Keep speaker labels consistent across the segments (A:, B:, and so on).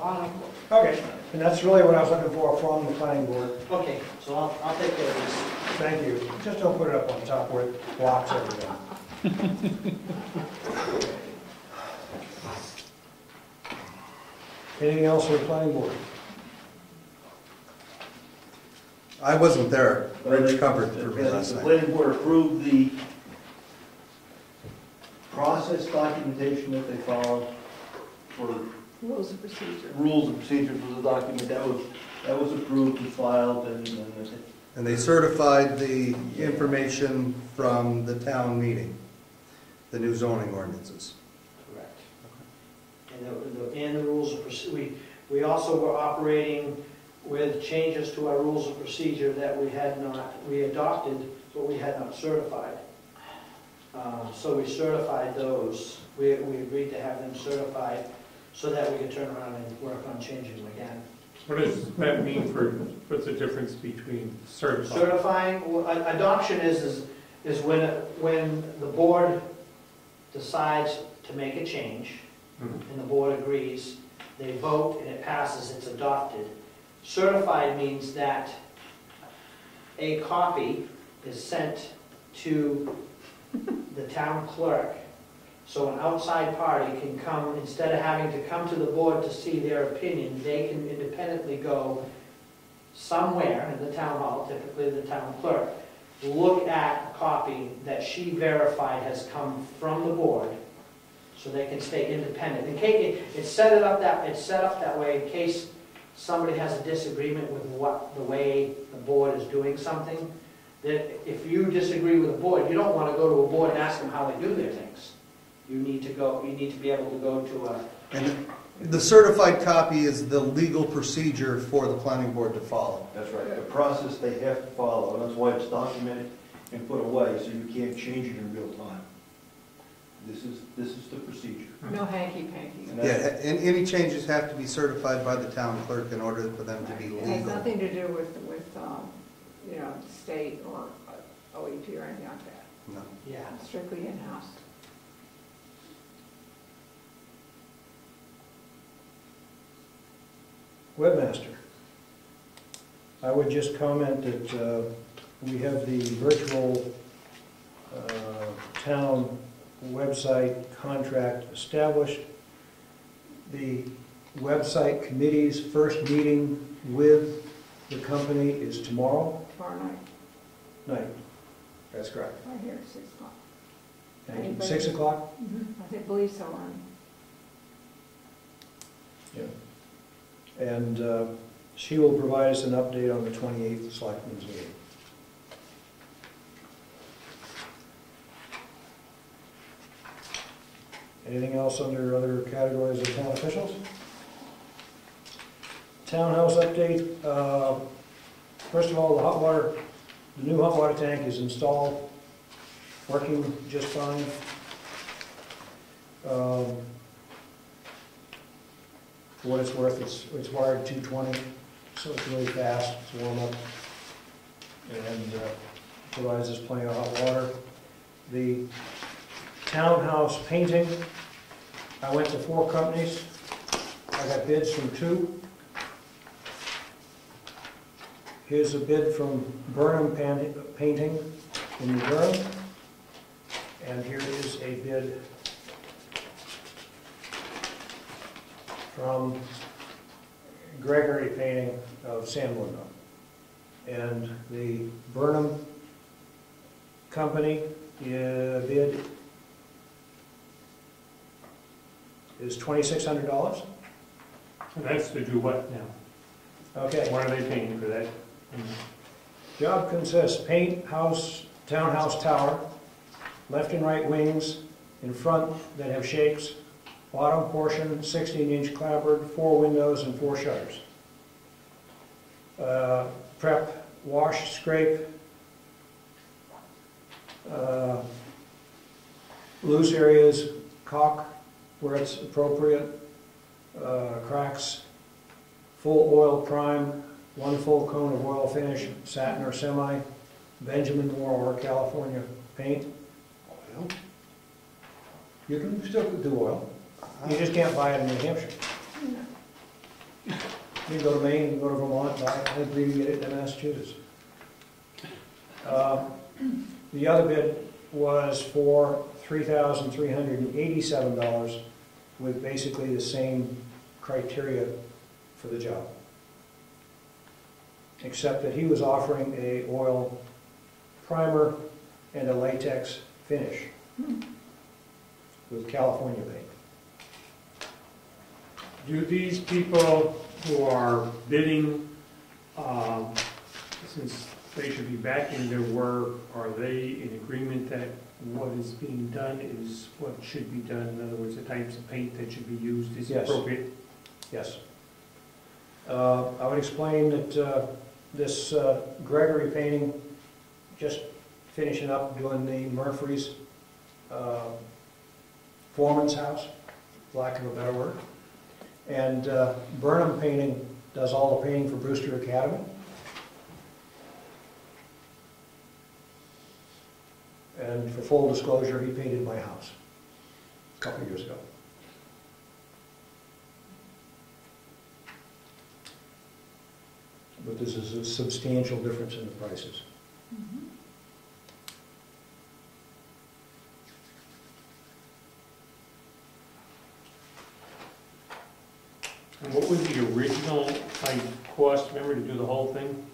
A: bottom.
B: Okay, and that's really what I was looking for from the planning board.
C: Okay, so I'll, I'll take care of this.
B: Thank you. Just don't put it up on top where it blocks everything. Anything else for the planning board?
D: I wasn't there. Rich covered for me
E: The
D: last night.
E: planning board approved the process documentation that they followed for
A: Rules of procedure.
E: rules and procedures was a document that was, that was approved and filed and, and
D: And they certified the information from the town meeting, the new zoning ordinances.
C: Correct. And the, the- and the rules of, proce- we, we also were operating with changes to our rules of procedure that we had not, we adopted, but we had not certified. Um, So we certified those, we, we agreed to have them certified so that we can turn around and work on changing them again.
F: What does that mean for, what's the difference between certified?
C: Certifying, well, a- adoption is, is, is when, when the board decides to make a change,
F: Mhm.
C: and the board agrees, they vote and it passes, it's adopted. Certified means that a copy is sent to the town clerk. So an outside party can come, instead of having to come to the board to see their opinion, they can independently go somewhere in the town hall, typically the town clerk, look at a copy that she verified has come from the board, so they can stay independent. In case, it's set it up that, it's set up that way in case somebody has a disagreement with what, the way the board is doing something, that if you disagree with the board, you don't want to go to a board and ask them how they do their things. You need to go, you need to be able to go to a,
D: And the certified copy is the legal procedure for the planning board to follow.
E: That's right, the process they have to follow, and that's why it's documented and put away, so you can't change it in real time. This is, this is the procedure.
A: No hanky-panky.
E: And
D: Yeah,
E: that's-
D: and any changes have to be certified by the town clerk in order for them to be
A: It has
D: legal.
A: nothing to do with, with, um, you know, state or uh, OEP or anything like that.
D: No.
C: yeah.
A: Strictly in-house.
B: Webmaster. I would just comment that uh, we have the virtual uh, town website contract established. The website committee's first meeting with the company is tomorrow
A: Tomorrow night,
B: night. That's correct.
A: right here six o'clock.
B: Thank you. Six o'clock?
A: I think, believe so, Ron.
B: Yeah. And uh, she will provide us an update on the 28th selectmen's meeting. Anything else under other categories of town officials? Townhouse update, uh, first of all, the hot water, the new hot water tank is installed, working just fine. Um, for what it's worth, it's, it's wired two twenty, so it's really fast, it's warm up, and uh, provides us plenty of hot water. The townhouse painting, I went to four companies, I got bids from two. Here's a bid from Burnham Painting in New Durham, and here is a bid from Gregory Painting of Sanbornville. And the Burnham Company uh, bid is twenty-six hundred dollars.
F: And that's to do what now?
B: Okay,
F: What are they paying for that?
B: job consists paint house, townhouse tower, left and right wings in front that have shakes, bottom portion sixteen inch clapboard, four windows and four shutters. Uh, Prep, wash, scrape, uh, loose areas, caulk where it's appropriate, uh, cracks, full oil prime, one full cone of oil finish, satin or semi, Benjamin Moore or California paint. Oil. You can still do oil, you just can't buy it in New Hampshire. You can go to Maine, you go to Vermont, but I I agree to get it in Massachusetts. Uh, The other bid was for three thousand three hundred and eighty-seven dollars with basically the same criteria for the job. Except that he was offering a oil primer and a latex finish with California paint.
F: Do these people who are bidding, um, since they should be backing their work, are they in agreement that what is being done is what should be done? In other words, the types of paint that should be used is
B: Yes.
F: appropriate?
B: Yes. Uh, I would explain that uh, this uh, Gregory painting, just finishing up doing the Murphy's uh, foreman's house, lack of a better word. And uh, Burnham Painting does all the painting for Brewster Academy. And for full disclosure, he painted my house a couple years ago. But this is a substantial difference in the prices.
F: And what was the original, like, cost, remember, to do the whole thing?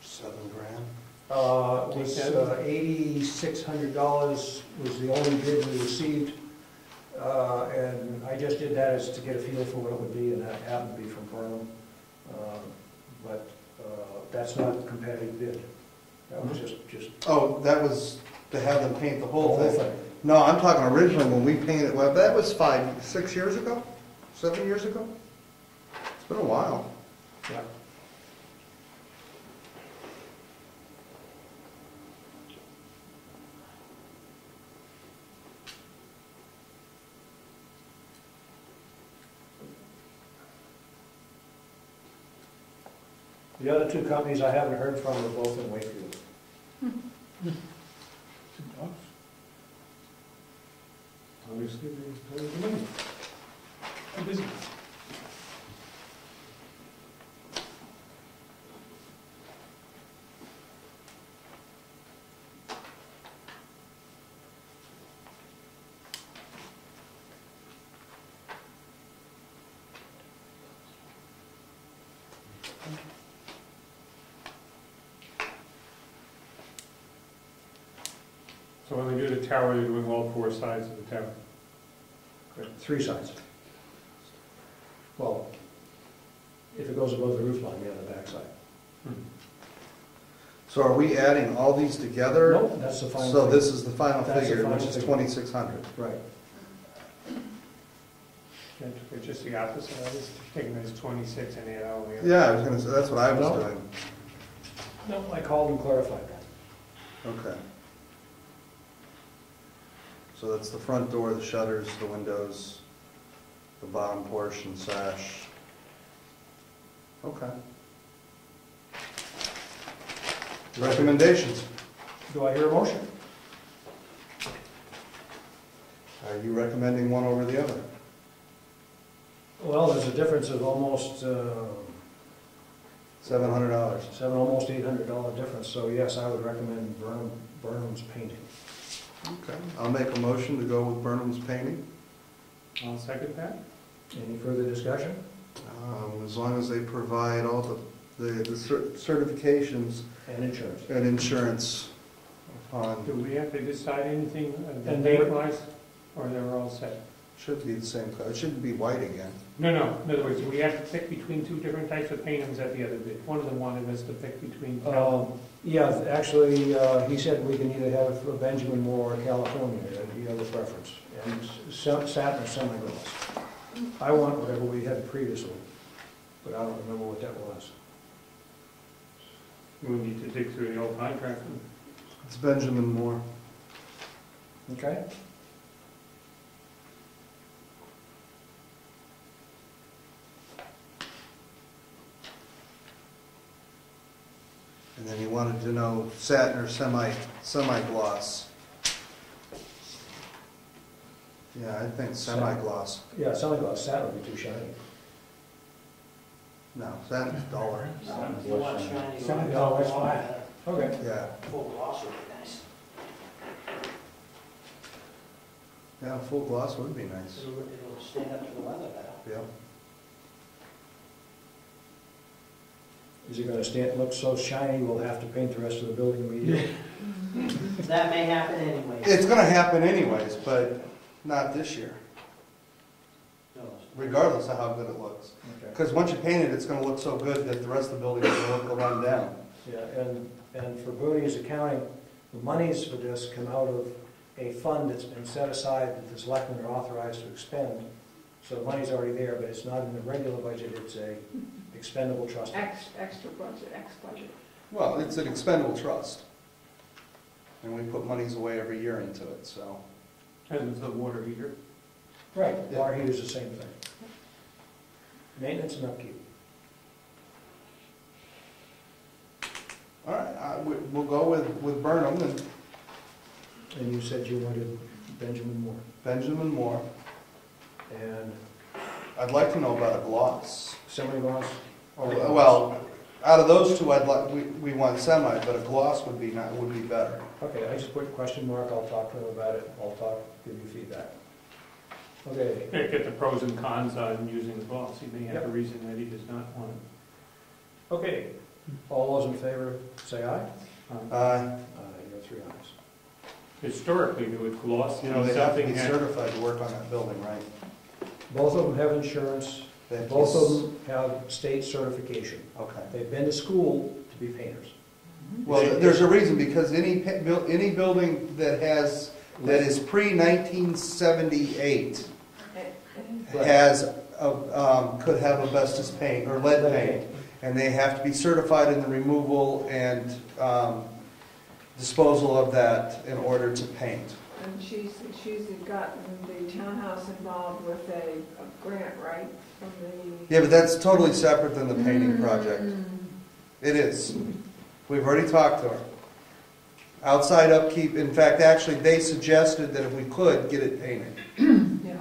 D: Seven grand.
B: Uh, it was uh, eighty-six hundred dollars was the only bid we received. Uh, and I just did that as to get a feel for what it would be, and that happened to be from Burnham. Uh, But uh, that's not a competitive bid. That was just, just
D: Oh, that was to have them paint the
B: the
D: whole
B: whole
D: thing?
B: thing.
D: No, I'm talking originally when we painted, well, that was five, six years ago? Seven years ago? It's been a while.
B: Yeah. The other two companies I haven't heard from are both in Wakefield.
F: Obviously, very busy. Too busy. So when they do the tower, they're doing all four sides of the tower?
B: Three sides. Well, if it goes above the roof line, yeah, the backside. Hmm.
D: So are we adding all these together?
B: Nope, that's the final.
D: So
B: figure.
D: this is the final
B: That's the
D: figure, which
B: final
D: is
B: figure.
D: twenty-six hundred.
B: Right.
F: It's just the opposite, I was taking this twenty-six and add all the other.
D: Yeah, I was gonna say, that's what I was
B: No.
D: doing.
B: No, I called and clarified that.
D: Okay. So that's the front door, the shutters, the windows, the bottom portion sash. Okay. Recommendations?
B: Do I hear a motion?
D: Are you recommending one over the other?
B: Well, there's a difference of almost, uh,
D: Seven hundred dollars.
B: seven, almost eight hundred dollar difference, so yes, I would recommend Burnham, Burnham's painting.
D: Okay. I'll make a motion to go with Burnham's painting,
F: I'll second that.
B: Any further discussion?
D: um, as long as they provide all the, the the cer- certifications
B: And insurance.
D: and insurance upon,
F: Do we have to decide anything uh,
B: And they-
F: date-wise, or they're all set?
D: Should be the same color, it shouldn't be white again.
F: No, no, in other words, we have to pick between two different types of paint, or was that the other bid? One of them wanted us to pick between.
B: Um, Yeah, actually, uh, he said we can either have a Benjamin Moore or California, uh, he had a preference, and sa- satin or semi-gloss. I want whatever we had previously, but I don't remember what that was.
F: We need to dig through the old contract.
D: It's Benjamin Moore.
B: Okay?
D: And then he wanted to know satin or semi, semi-gloss. Yeah, I think semi-gloss.
B: Yeah, semi-gloss, satin would be too shiny.
D: No, seventy dollar,
C: If you want shiny.
F: Seventy dollars, fine.
B: Okay.
D: yeah,
C: Full gloss would be nice.
D: yeah, full gloss would be nice,
C: It'll, it'll stand up to the weather better.
D: yeah.
B: Is it gonna stand, look so shiny, we'll have to paint the rest of the building immediately?
C: That may happen anyway.
D: It's gonna happen anyways, but not this year,
C: No,
D: regardless of how good it looks.
B: Okay.
D: Because once you paint it, it's gonna look so good that the rest of the building is gonna look run down.
B: Yeah, and, and for Booney's accounting, the monies for this come out of a fund that's been set aside that the selectmen are authorized to expend. So the money's already there, but it's not in the regular budget, it's a expendable trust. fund.
A: Ex, extra budget, ex budget.
D: Well, it's an expendable trust. And we put monies away every year into it, so.
F: As is the water heater.
B: Right, water heater's the same thing. Maintenance and upkeep.
D: All right, I, we- we'll go with, with Burnham and
B: And you said you wanted Benjamin Moore.
D: Benjamin Moore.
B: And
D: I'd like to know about a gloss.
B: somebody wants?
D: Well, out of those two, I'd like, we, we want semi, but a gloss would be not, would be better.
B: Okay, I just put a question mark, I'll talk to him about it, I'll talk, give you feedback. Okay,
F: Yeah, Get the pros and cons on using the gloss. He may have a reason that he does not want it.
B: okay, all those in favor, say aye.
D: Uh,
B: Aye, you have three ayes.
F: Historically, with gloss,
D: you
F: you
D: know,
F: know,
D: they have to
F: something
D: be
F: had,
D: certified to work on that building, right?
B: Both of them have insurance,
D: They have to
B: both of
D: s-
B: them have state certification.
D: Okay.
B: They've been to school to be painters.
D: Well, there's a reason, because any, pa- buil- any building that has, that is pre-nineteen seventy-eight has, a- um, could have asbestos paint or lead paint. And they have to be certified in the removal and, um, disposal of that in order to paint.
A: And she's, she's gotten the townhouse involved with a, a grant, right, from the.
D: Yeah, but that's totally separate than the painting project.
A: Mm,
D: It is. We've already talked to her. Outside upkeep, in fact, actually, they suggested that if we could, get it painted.
A: Yeah.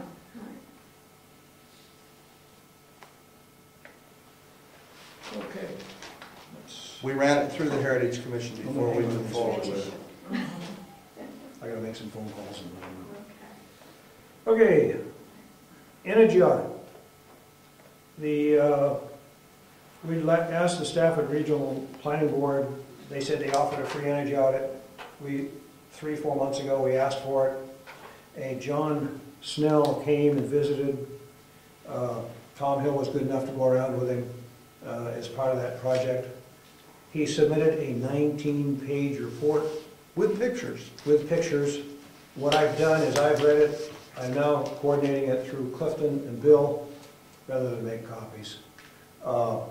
B: Okay. Let's-
D: We ran it through the Heritage Commission before we moved forward with it.
B: I gotta make some phone calls and.
A: Okay.
B: Okay, energy audit. The, uh, we let, asked the staff at Regional Planning Board, they said they offered a free energy audit. We, three, four months ago, we asked for it. A John Snell came and visited. Uh, Tom Hill was good enough to go around with him uh, as part of that project. He submitted a 19-page report
D: With pictures.
B: with pictures. What I've done is I've read it, I'm now coordinating it through Clifton and Bill, rather than make copies. Uh,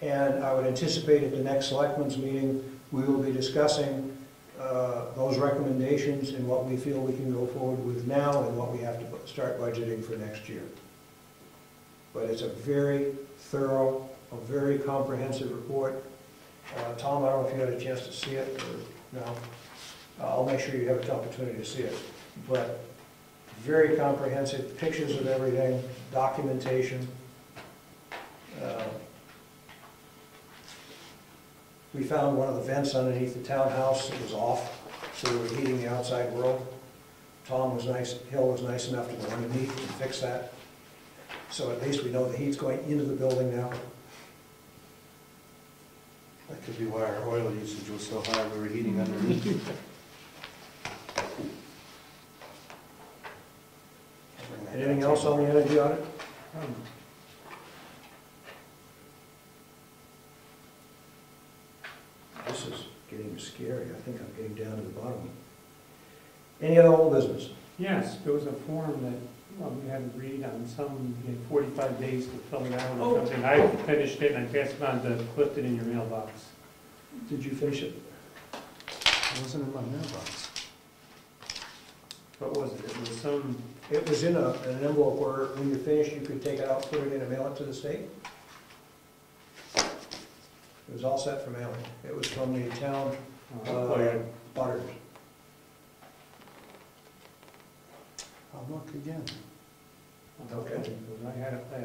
B: And I would anticipate at the next selectmen's meeting, we will be discussing uh, those recommendations and what we feel we can go forward with now and what we have to start budgeting for next year. But it's a very thorough, a very comprehensive report. Uh, Tom, I don't know if you had a chance to see it or no? I'll make sure you have an opportunity to see it. But very comprehensive, pictures of everything, documentation. Uh, We found one of the vents underneath the townhouse, it was off, so we were heating the outside world. Tom was nice, Hill was nice enough to go underneath and fix that. So at least we know the heat's going into the building now.
D: That could be why our oil usage was so high, we were heating underneath.
B: Anything else on the energy audit?
F: um,
B: This is getting scary. I think I'm getting down to the bottom. Any other old business?
F: yes, there was a form that, well, we had to read on some, you had forty-five days to fill it out
B: Oh.
F: something. I finished it and I passed it on to Clifton in your mailbox.
B: Did you finish it?
D: It wasn't in my mailbox.
F: What was it? It was some,
B: It was in a, in an envelope where when you're finished, you could take it out, put it in and mail it to the state. It was all set for mailing. It was from the town
F: uh,
B: uh,
F: lawyer.
B: auditors.
D: I'll look again.
B: Okay.
F: I had it, I